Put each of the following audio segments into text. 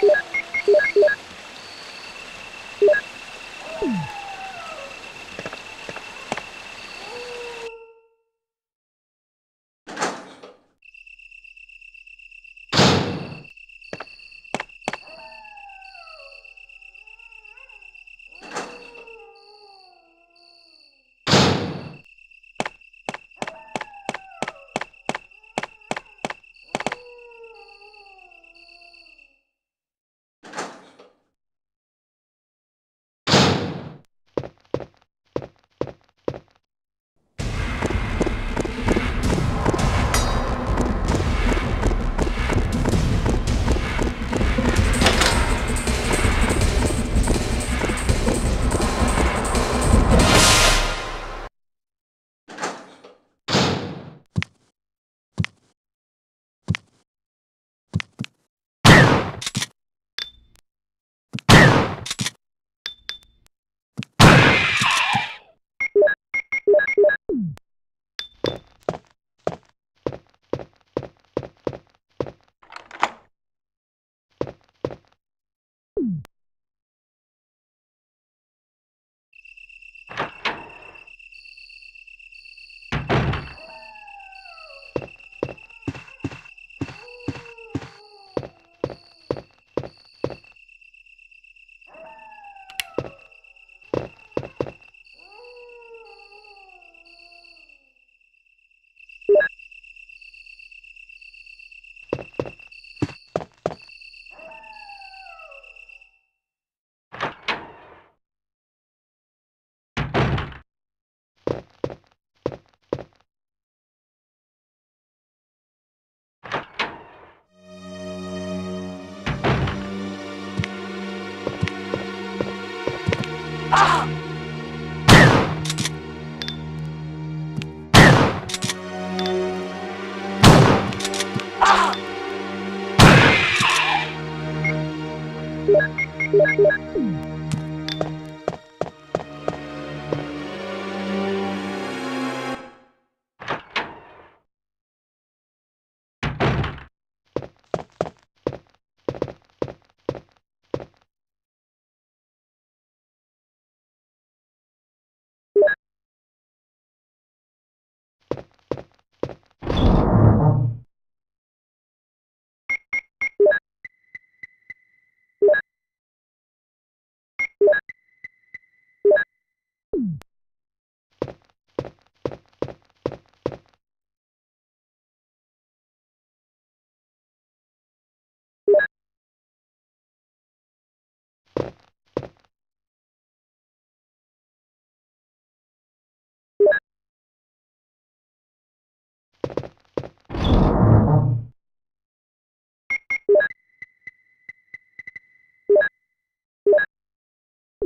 Thank you. Música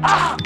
Ah!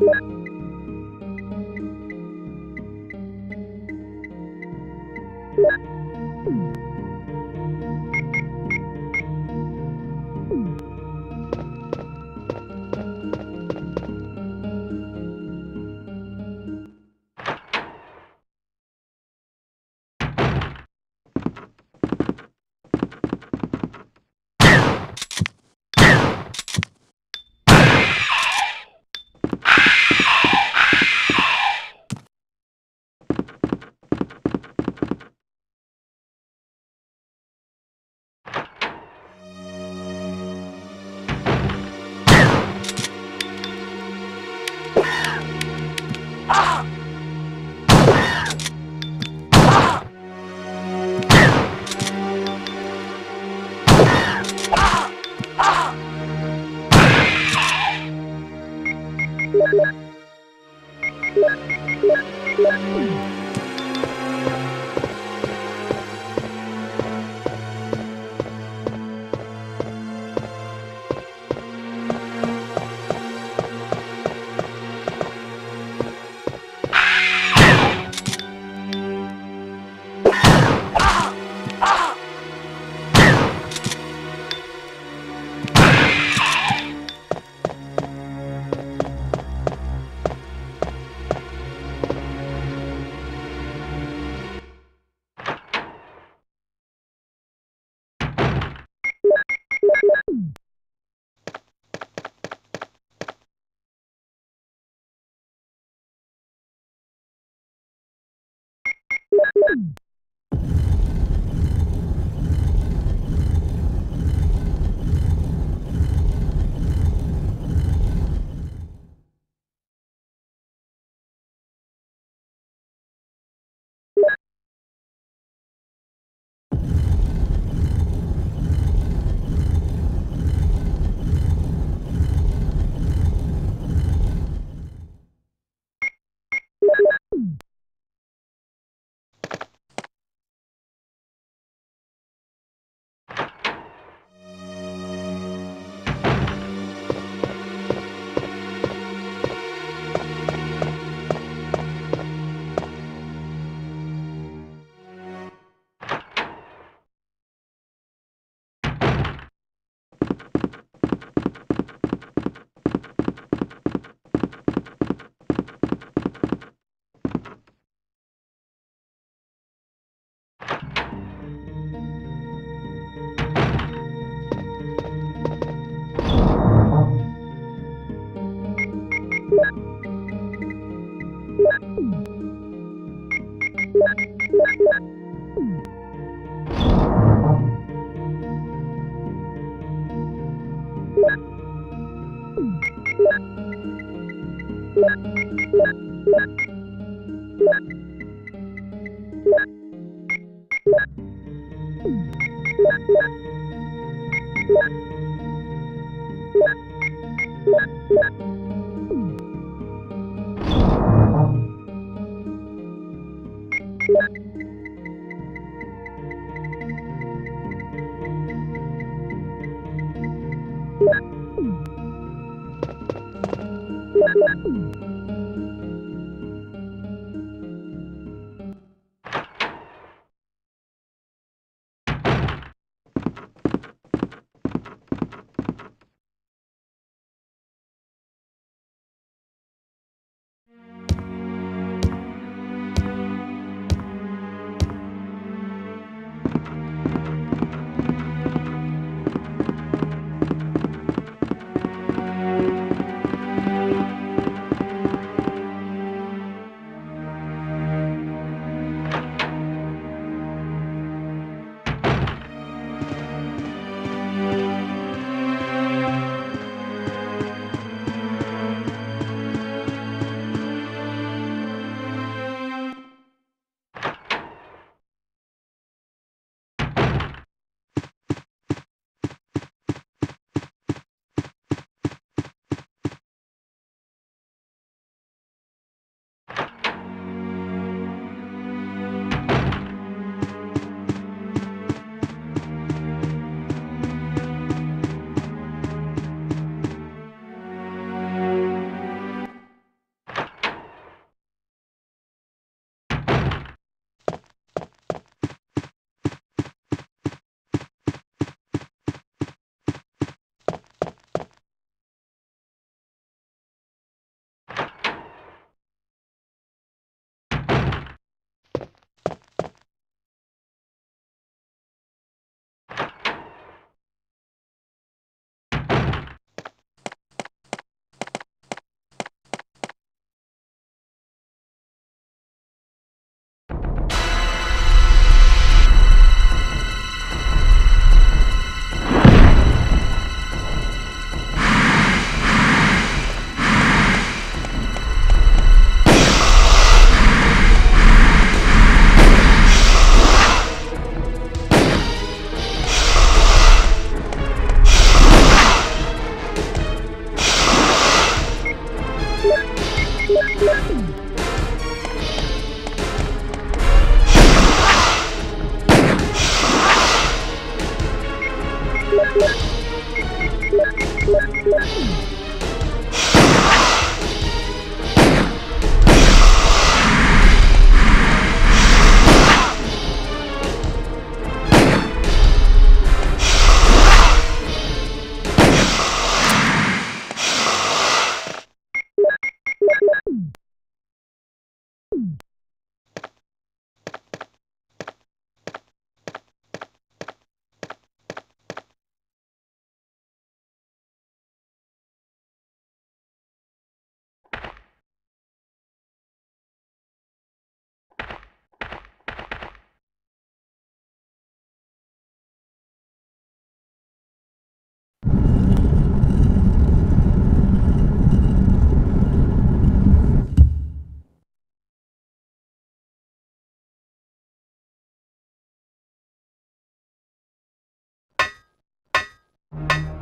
Yeah. you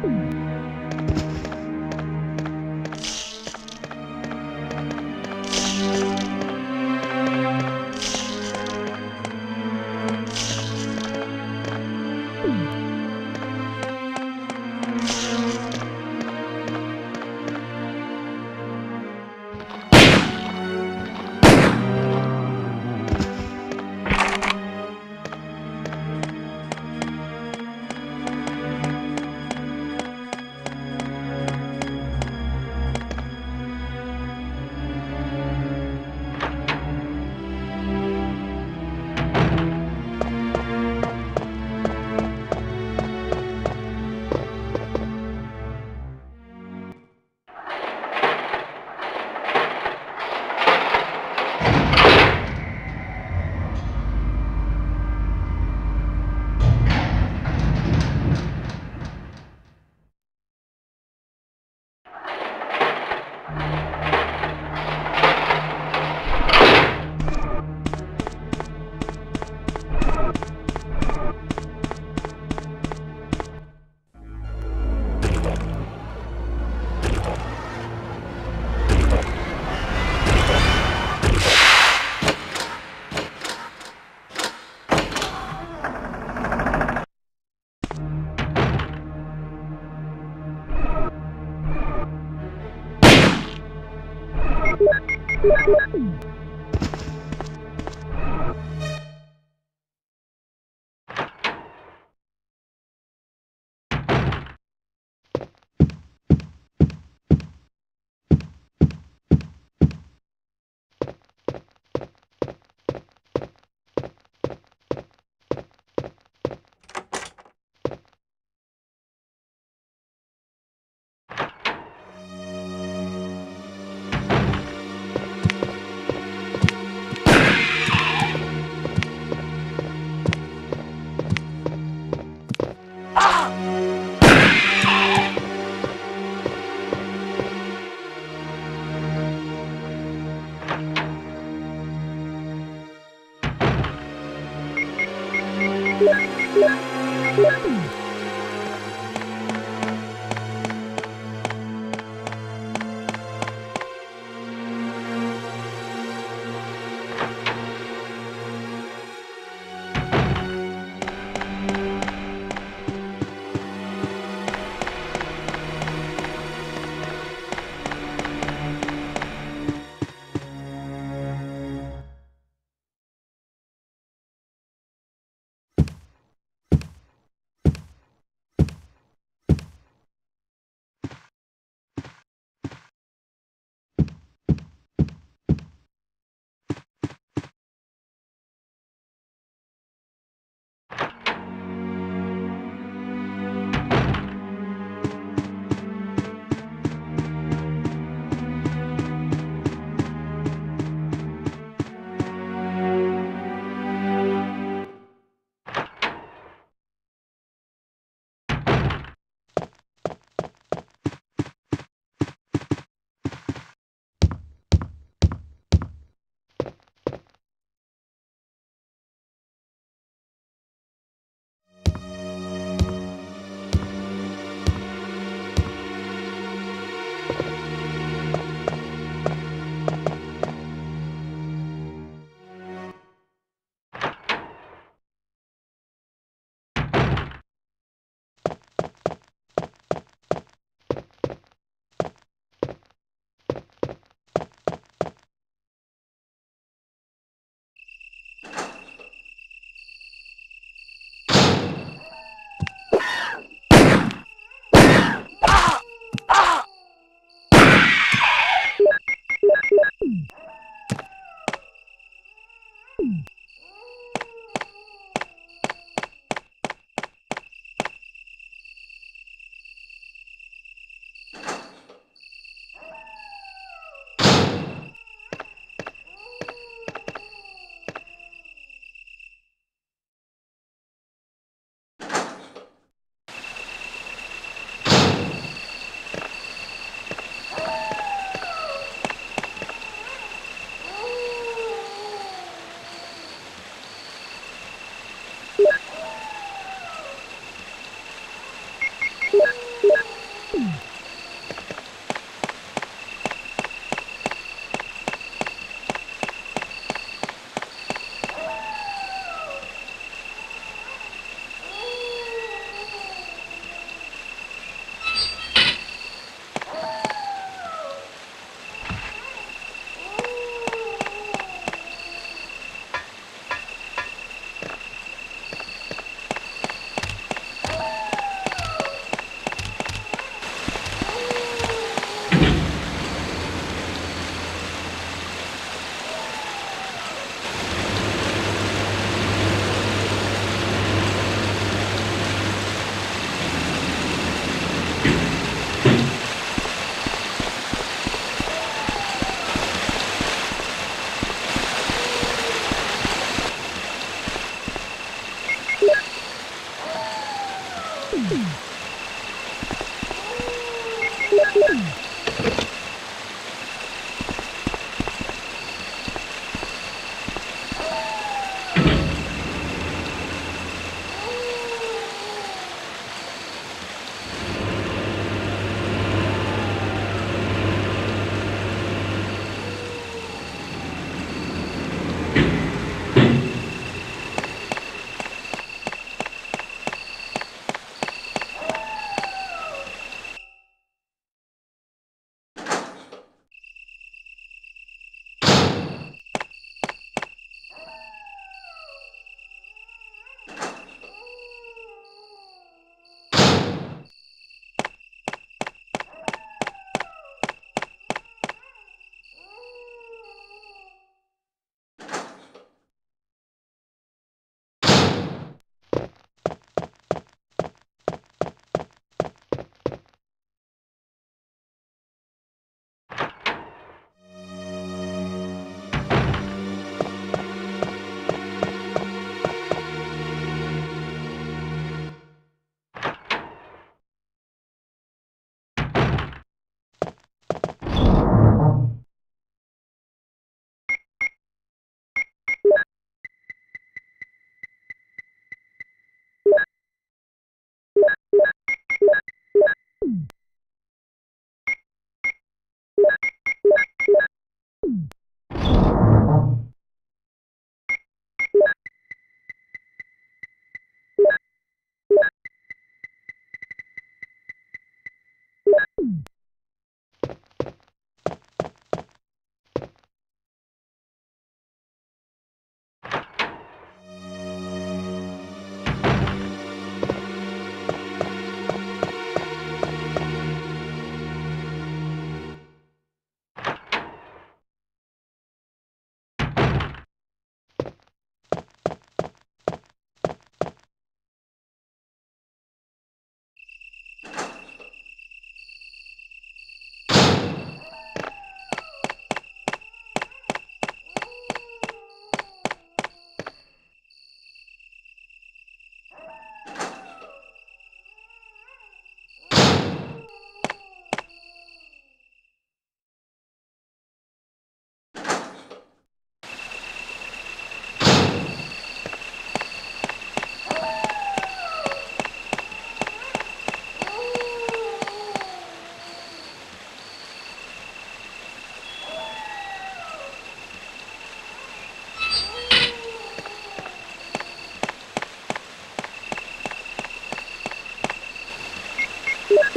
Hmm.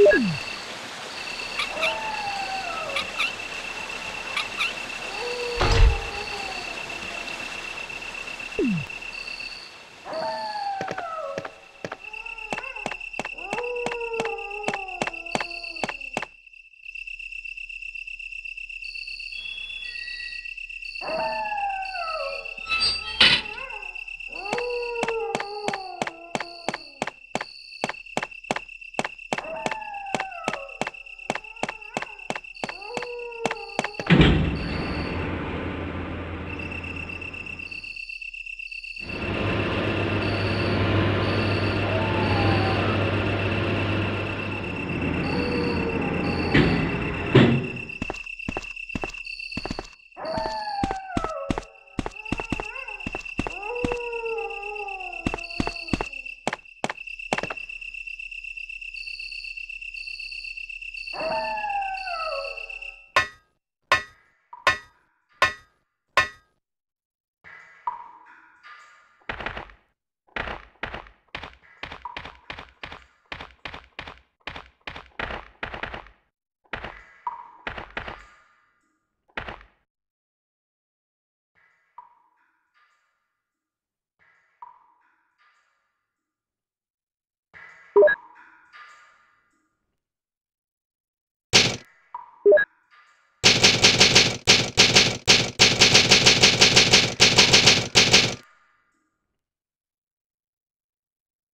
Hmm.